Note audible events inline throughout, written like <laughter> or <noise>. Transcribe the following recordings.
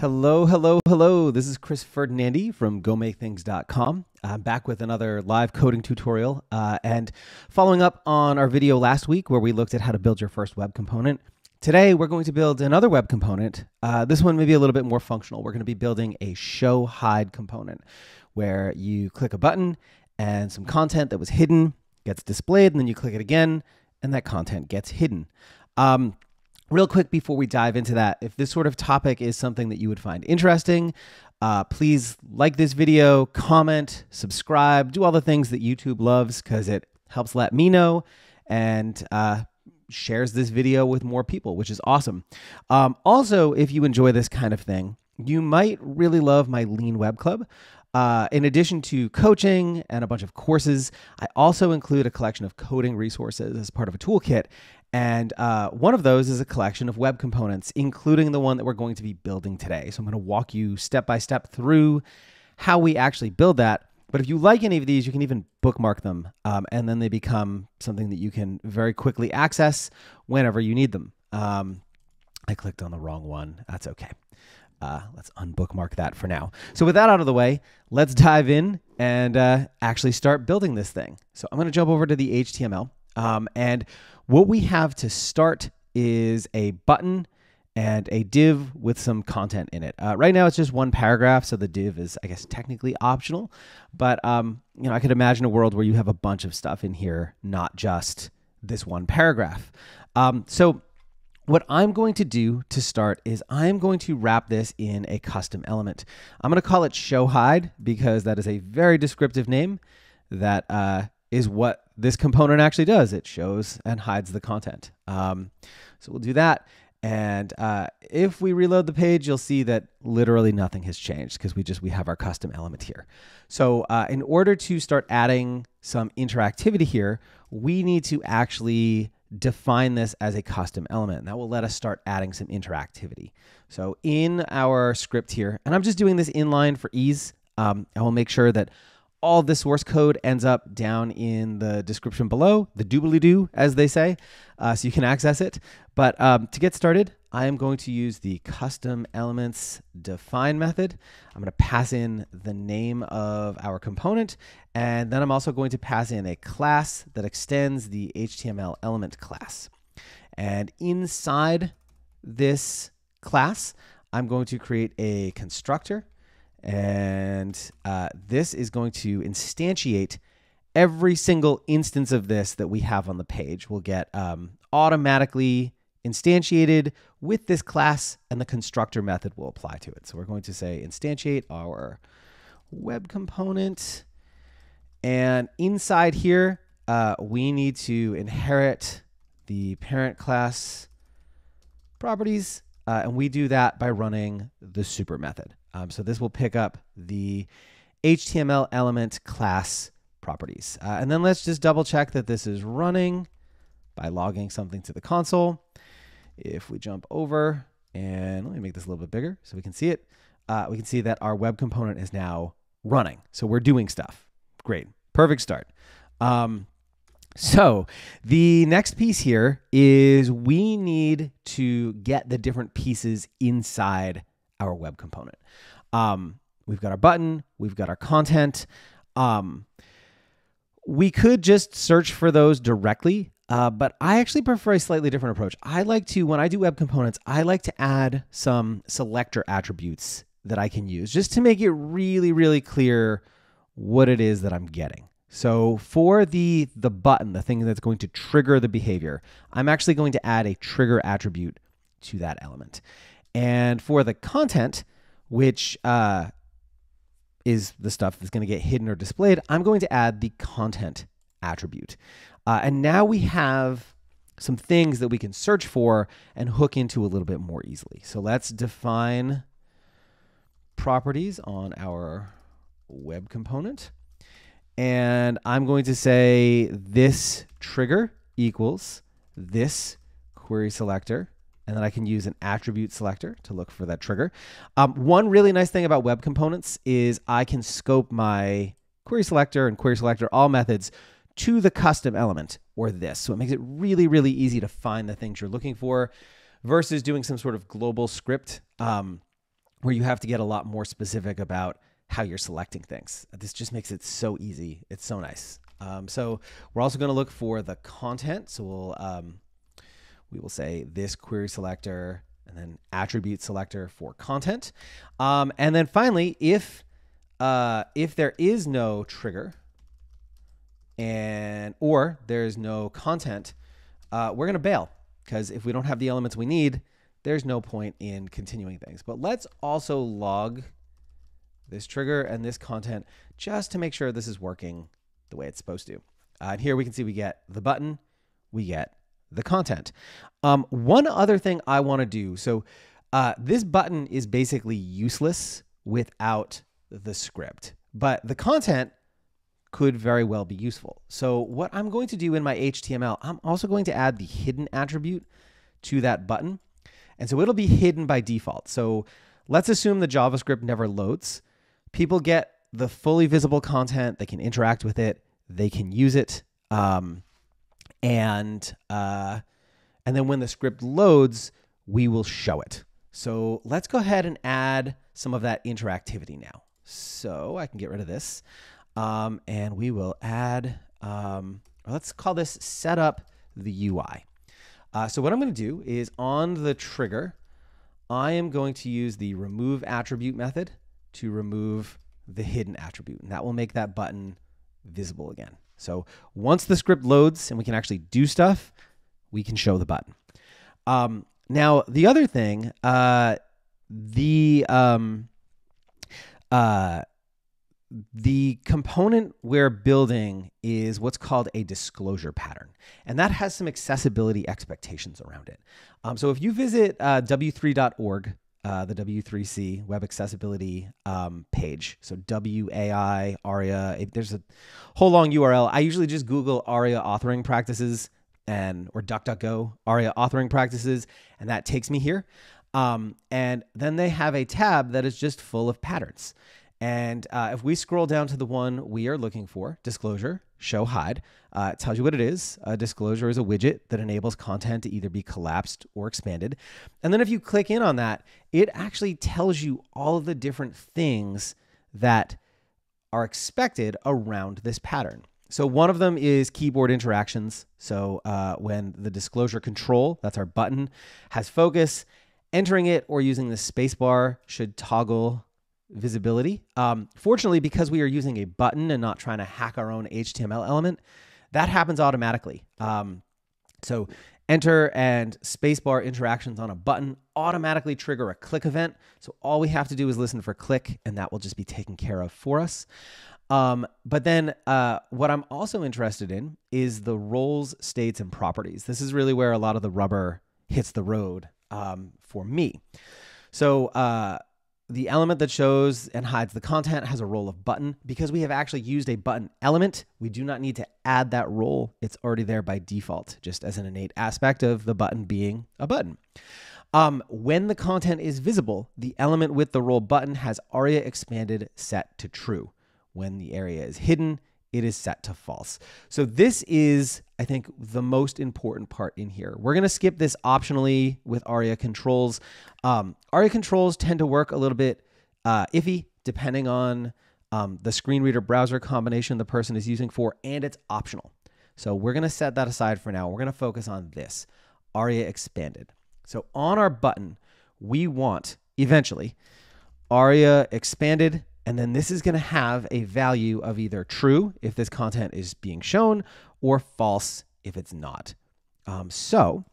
Hello, hello, hello. This is Chris Ferdinandi from GoMakeThings.com. I'm back with another live coding tutorial uh, and following up on our video last week where we looked at how to build your first web component. Today, we're going to build another web component. Uh, this one may be a little bit more functional. We're going to be building a show hide component where you click a button and some content that was hidden gets displayed, and then you click it again and that content gets hidden. Um, Real quick before we dive into that, if this sort of topic is something that you would find interesting, uh, please like this video, comment, subscribe, do all the things that YouTube loves because it helps let me know and uh, shares this video with more people, which is awesome. Um, also, if you enjoy this kind of thing, you might really love my Lean Web Club. Uh, in addition to coaching and a bunch of courses, I also include a collection of coding resources as part of a toolkit. And uh, one of those is a collection of web components, including the one that we're going to be building today. So I'm going to walk you step by step through how we actually build that. But if you like any of these, you can even bookmark them, um, and then they become something that you can very quickly access whenever you need them. Um, I clicked on the wrong one. That's okay. Uh, let's unbookmark that for now. So with that out of the way, let's dive in and uh, actually start building this thing. So I'm going to jump over to the HTML. Um, and what we have to start is a button and a div with some content in it. Uh, right now, it's just one paragraph, so the div is, I guess, technically optional. But um, you know, I could imagine a world where you have a bunch of stuff in here, not just this one paragraph. Um, so what I'm going to do to start is I'm going to wrap this in a custom element. I'm going to call it show hide because that is a very descriptive name that uh, is what this component actually does. It shows and hides the content. Um, so we'll do that. And uh, if we reload the page, you'll see that literally nothing has changed because we just we have our custom element here. So uh, in order to start adding some interactivity here, we need to actually define this as a custom element. And that will let us start adding some interactivity. So in our script here, and I'm just doing this inline for ease, um, I will make sure that all this source code ends up down in the description below, the doobly doo, as they say, uh, so you can access it. But um, to get started, I am going to use the custom elements define method. I'm going to pass in the name of our component, and then I'm also going to pass in a class that extends the HTML element class. And inside this class, I'm going to create a constructor and uh, this is going to instantiate every single instance of this that we have on the page will get um, automatically instantiated with this class and the constructor method will apply to it. So we're going to say instantiate our web component. And inside here, uh, we need to inherit the parent class properties. Uh, and we do that by running the super method. Um, so this will pick up the HTML element class properties. Uh, and then let's just double check that this is running by logging something to the console. If we jump over and let me make this a little bit bigger so we can see it, uh, we can see that our web component is now running. So we're doing stuff. Great. Perfect start. Um, so the next piece here is we need to get the different pieces inside our web component. Um, we've got our button, we've got our content. Um, we could just search for those directly, uh, but I actually prefer a slightly different approach. I like to, when I do web components, I like to add some selector attributes that I can use just to make it really, really clear what it is that I'm getting. So for the the button, the thing that's going to trigger the behavior, I'm actually going to add a trigger attribute to that element. And for the content, which uh, is the stuff that's going to get hidden or displayed, I'm going to add the content attribute. Uh, and now we have some things that we can search for and hook into a little bit more easily. So let's define properties on our web component. And I'm going to say this trigger equals this query selector and then I can use an attribute selector to look for that trigger. Um, one really nice thing about web components is I can scope my query selector and query selector, all methods, to the custom element or this. So it makes it really, really easy to find the things you're looking for versus doing some sort of global script um, where you have to get a lot more specific about how you're selecting things. This just makes it so easy. It's so nice. Um, so we're also going to look for the content. So we'll um, we will say this query selector and then attribute selector for content. Um, and then finally, if uh, if there is no trigger and or there's no content, uh, we're going to bail because if we don't have the elements we need, there's no point in continuing things. But let's also log this trigger and this content just to make sure this is working the way it's supposed to. Uh, and here we can see we get the button, we get the content. Um, one other thing I want to do. So uh, this button is basically useless without the script, but the content could very well be useful. So what I'm going to do in my HTML, I'm also going to add the hidden attribute to that button. And so it'll be hidden by default. So let's assume the JavaScript never loads. People get the fully visible content, they can interact with it, they can use it. Um, and uh, and then when the script loads, we will show it. So let's go ahead and add some of that interactivity now. So I can get rid of this. Um, and we will add, um, let's call this setup the UI. Uh, so what I'm going to do is on the trigger, I am going to use the remove attribute method to remove the hidden attribute. And that will make that button visible again. So once the script loads and we can actually do stuff, we can show the button. Um, now, the other thing, uh, the um, uh, the component we're building is what's called a disclosure pattern, and that has some accessibility expectations around it. Um, so if you visit uh, w3.org, uh, the W3C web accessibility um, page, so WAI ARIA, there's a whole long URL. I usually just Google ARIA authoring practices and or DuckDuckGo ARIA authoring practices, and that takes me here. Um, and then they have a tab that is just full of patterns. And uh, if we scroll down to the one we are looking for, disclosure, show hide, uh, it tells you what it is. A disclosure is a widget that enables content to either be collapsed or expanded. And then if you click in on that, it actually tells you all of the different things that are expected around this pattern. So one of them is keyboard interactions. So uh, when the disclosure control, that's our button, has focus, entering it or using the spacebar should toggle visibility. Um, fortunately, because we are using a button and not trying to hack our own HTML element, that happens automatically. Um, so enter and spacebar interactions on a button automatically trigger a click event. So all we have to do is listen for click, and that will just be taken care of for us. Um, but then uh, what I'm also interested in is the roles, states, and properties. This is really where a lot of the rubber hits the road um, for me. So uh, the element that shows and hides the content has a role of button. Because we have actually used a button element, we do not need to add that role. It's already there by default, just as an innate aspect of the button being a button. Um, when the content is visible, the element with the role button has aria expanded set to true. When the area is hidden, it is set to false. So this is, I think, the most important part in here. We're going to skip this optionally with ARIA controls. Um, ARIA controls tend to work a little bit uh, iffy depending on um, the screen reader browser combination the person is using for, and it's optional. So we're going to set that aside for now. We're going to focus on this, ARIA expanded. So on our button, we want eventually ARIA expanded and then this is going to have a value of either true if this content is being shown or false if it's not. Um, so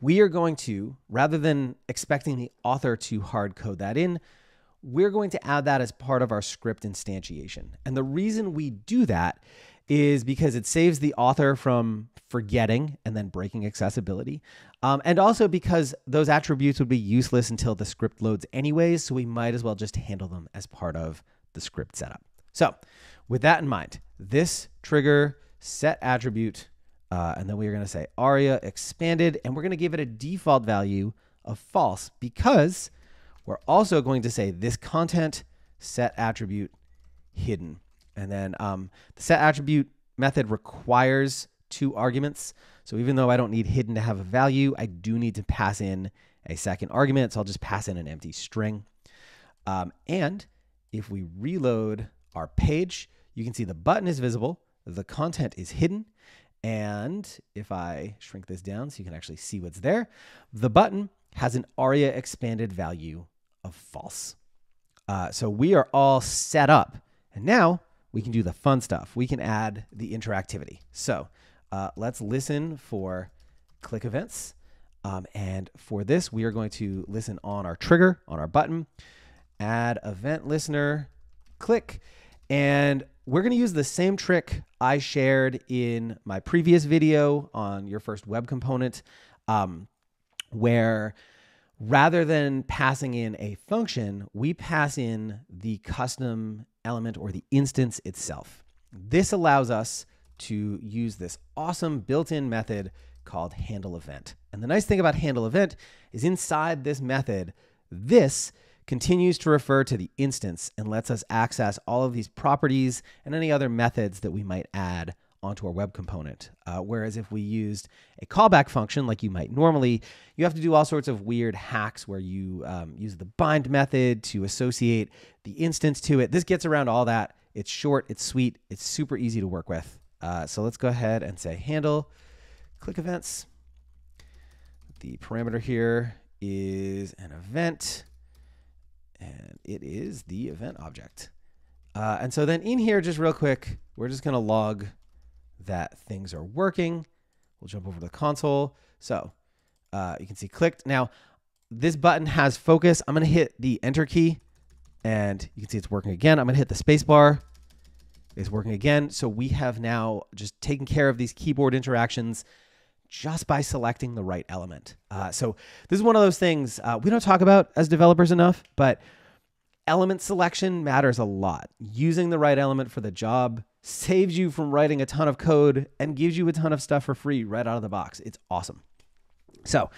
we are going to, rather than expecting the author to hard code that in, we're going to add that as part of our script instantiation. And the reason we do that is because it saves the author from forgetting and then breaking accessibility. Um, and also because those attributes would be useless until the script loads anyways, so we might as well just handle them as part of the script setup. So with that in mind, this trigger set attribute, uh, and then we are going to say aria expanded, and we're going to give it a default value of false because we're also going to say this content set attribute hidden. And then um, the set attribute method requires two arguments. So even though I don't need hidden to have a value, I do need to pass in a second argument. So I'll just pass in an empty string. Um, and if we reload our page, you can see the button is visible, the content is hidden. And if I shrink this down so you can actually see what's there, the button has an ARIA expanded value of false. Uh, so we are all set up. And now we can do the fun stuff. We can add the interactivity. So uh, let's listen for click events. Um, and for this, we are going to listen on our trigger, on our button, add event listener, click. And we're going to use the same trick I shared in my previous video on your first web component, um, where rather than passing in a function, we pass in the custom element or the instance itself. This allows us to use this awesome built-in method called handle event. And the nice thing about handle event is inside this method, this continues to refer to the instance and lets us access all of these properties and any other methods that we might add onto our web component. Uh, whereas if we used a callback function like you might normally, you have to do all sorts of weird hacks where you um, use the bind method to associate the instance to it. This gets around all that. It's short, it's sweet, it's super easy to work with. Uh, so let's go ahead and say handle click events. The parameter here is an event and it is the event object. Uh, and so then in here, just real quick, we're just going to log that things are working. We'll jump over to the console. So uh, you can see clicked. Now, this button has focus. I'm going to hit the enter key and you can see it's working again. I'm going to hit the space bar. It's working again. So we have now just taken care of these keyboard interactions just by selecting the right element. Uh, so this is one of those things uh, we don't talk about as developers enough, but element selection matters a lot. Using the right element for the job saves you from writing a ton of code and gives you a ton of stuff for free right out of the box. It's awesome. So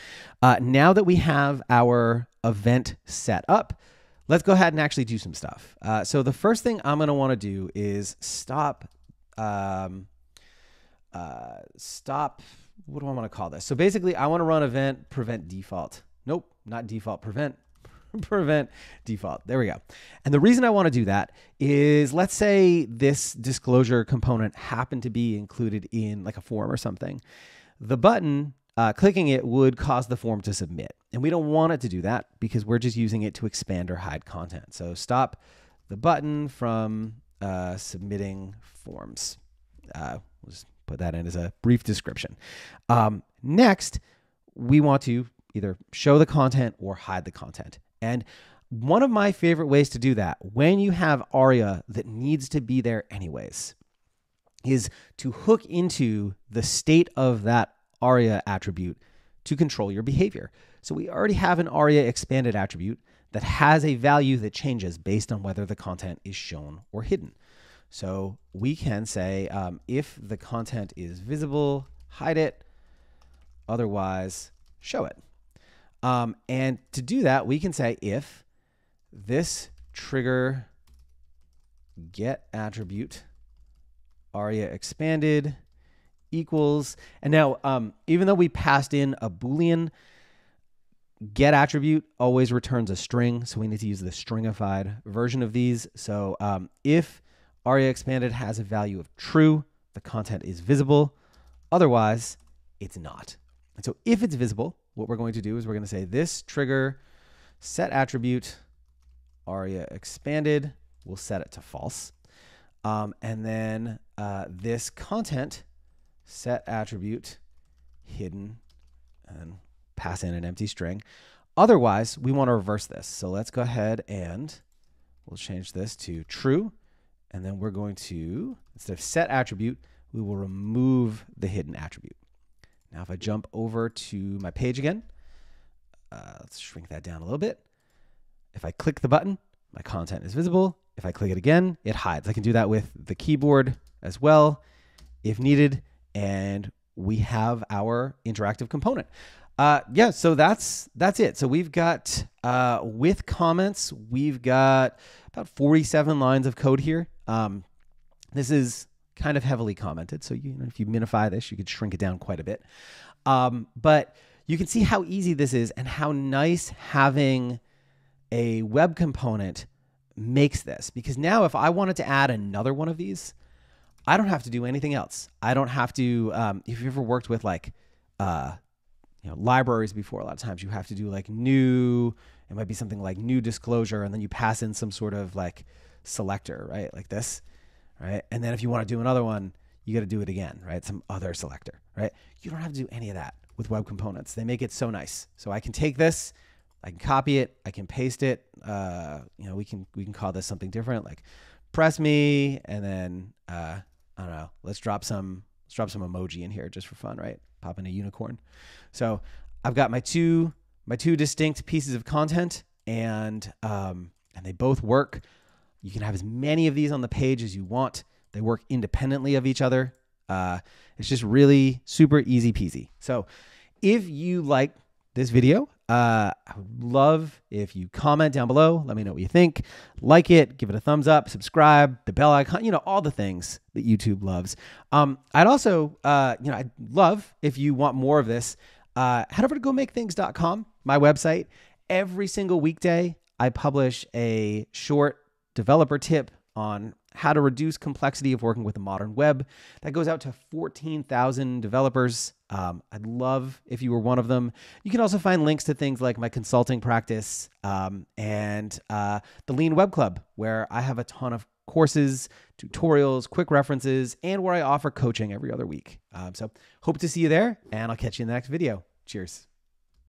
uh, now that we have our event set up, let's go ahead and actually do some stuff. Uh, so the first thing I'm going to want to do is stop, um, uh, stop what do I want to call this? So basically, I want to run event prevent default. Nope, not default, prevent <laughs> prevent default. There we go. And the reason I want to do that is let's say this disclosure component happened to be included in like a form or something. The button, uh, clicking it would cause the form to submit. And we don't want it to do that because we're just using it to expand or hide content. So stop the button from uh, submitting forms. Uh, we'll just put that in as a brief description. Um, next, we want to either show the content or hide the content. And one of my favorite ways to do that when you have ARIA that needs to be there anyways is to hook into the state of that ARIA attribute to control your behavior. So we already have an ARIA expanded attribute that has a value that changes based on whether the content is shown or hidden. So we can say um, if the content is visible, hide it, otherwise show it. Um, and to do that, we can say if this trigger get attribute aria expanded equals, and now um, even though we passed in a Boolean, get attribute always returns a string. So we need to use the stringified version of these. So um, if aria expanded has a value of true, the content is visible. Otherwise, it's not. And so if it's visible, what we're going to do is we're going to say this trigger set attribute aria expanded, we'll set it to false. Um, and then uh, this content set attribute hidden and pass in an empty string. Otherwise, we want to reverse this. So let's go ahead and we'll change this to true. And then we're going to, instead of set attribute, we will remove the hidden attribute. Now, if I jump over to my page again, uh, let's shrink that down a little bit. If I click the button, my content is visible. If I click it again, it hides. I can do that with the keyboard as well if needed. And we have our interactive component. Uh, yeah, so that's that's it. So we've got uh, with comments, we've got about 47 lines of code here. Um, this is kind of heavily commented. So you know, if you minify this, you could shrink it down quite a bit. Um, but you can see how easy this is and how nice having a web component makes this. Because now, if I wanted to add another one of these, I don't have to do anything else. I don't have to. Um, if you've ever worked with like, uh, you know, libraries before, a lot of times you have to do like new. It might be something like new disclosure, and then you pass in some sort of like selector, right? Like this, right? And then if you want to do another one, you got to do it again, right? Some other selector, right? You don't have to do any of that with web components. They make it so nice. So I can take this, I can copy it, I can paste it. Uh, you know, we can we can call this something different, like press me, and then uh, I don't know. Let's drop some let's drop some emoji in here just for fun, right? Pop in a unicorn. So I've got my two my two distinct pieces of content, and um, and they both work. You can have as many of these on the page as you want. They work independently of each other. Uh, it's just really super easy peasy. So if you like this video, uh, I would love if you comment down below. Let me know what you think. Like it, give it a thumbs up, subscribe, the bell icon, you know, all the things that YouTube loves. Um, I'd also, uh, you know, I'd love if you want more of this. Uh, head over to gomakethings.com, my website. Every single weekday, I publish a short developer tip on how to reduce complexity of working with the modern web. That goes out to 14,000 developers. Um, I'd love if you were one of them. You can also find links to things like my consulting practice um, and uh, the Lean Web Club, where I have a ton of courses, tutorials, quick references, and where I offer coaching every other week. Um, so hope to see you there, and I'll catch you in the next video. Cheers.